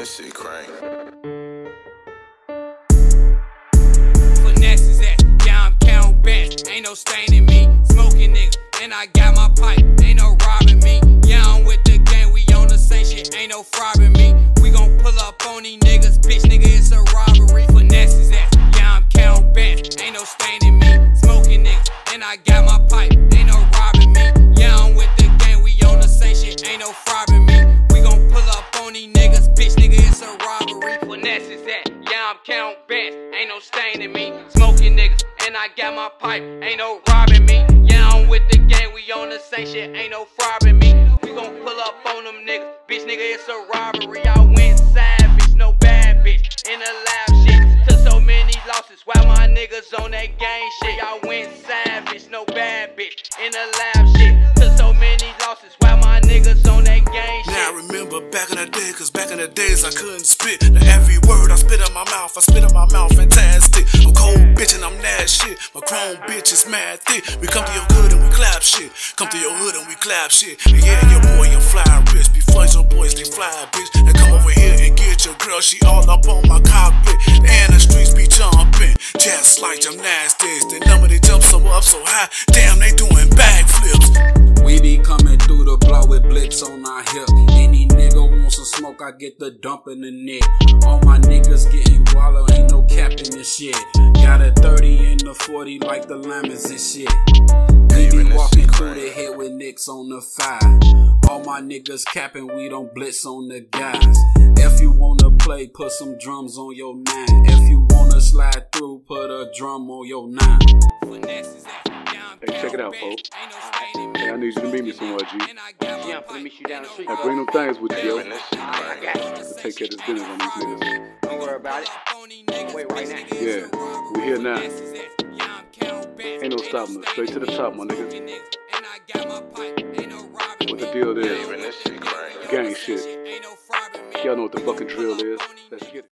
this shit crank. Finesse is that, yeah, I'm count best. Ain't no staining me, smoking nigga, and I got my pipe. Ain't no robbing me, yeah, I'm with the gang, we on the same shit, ain't no frauding me. We gon' pull up on these niggas, bitch, nigga, it's a robbery. Finesse is that, yeah, I'm count best. Ain't no staining me, smoking nigga, and I got my pipe. Ain't no robbing me, yeah, I'm with the gang, we on the same shit, ain't no frauding me. Finesse is that, yeah, I'm count best. Ain't no staining me, smoking niggas, and I got my pipe. Ain't no robbing me, yeah, I'm with the gang, we on the same shit, ain't no frauding me. We gon' pull up on them niggas, bitch, nigga, it's a robbery. I went savage, no bad bitch, in the lab shit. Took so many losses while my niggas on that gang shit. I went savage, no bad bitch, in the lab cause back in the days I couldn't spit. Now every word I spit in my mouth, I spit in my mouth, fantastic. I'm cold bitch and I'm that shit. My chrome bitch is mad thick. We come to your hood and we clap shit. Come to your hood and we clap shit. And yeah, your boy, you fly rich. Before your boys, they fly bitch. And come over here and get your girl, she all up on my cockpit. And the streets be jumping, just like gymnastics. The number they jump so up so high, damn, they doing backflips. We be coming through the block with blitz on our hip. Smoke, I get the dump in the neck. All my niggas getting guala, ain't no cap in this shit. Got a 30 in the 40 like the lemons and shit. We be walking through the hit with nicks on the five. All my niggas capping, we don't blitz on the guys. If you wanna play, put some drums on your nine. If you wanna slide through, put a drum on your nine. Hey, check it out, folks. Hey, I need you to meet me somewhere, G. Yeah, I'm finna meet you down the street. Hey, bring them things with you, Even yo. this shit crank. Take care of this business on these niggas. Don't worry about it. Wait right now. Yeah, we here now. Ain't no stopping us. Straight to the top, my nigga. What the deal is? Even this shit crank. Gang shit. Y'all know what the fucking drill is. Let's get it.